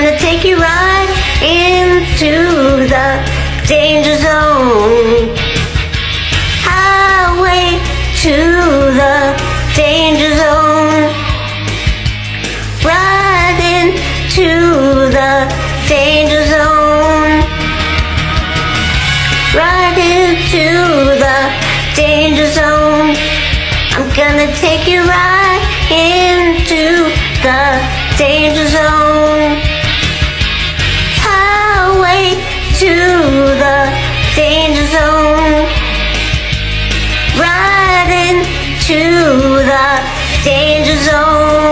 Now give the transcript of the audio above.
gonna take you right into the danger zone. Highway to the danger zone. Right into the danger zone. Right into the danger zone. I'm gonna take you right into the danger zone. Into the danger zone.